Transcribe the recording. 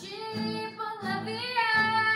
sheep on the.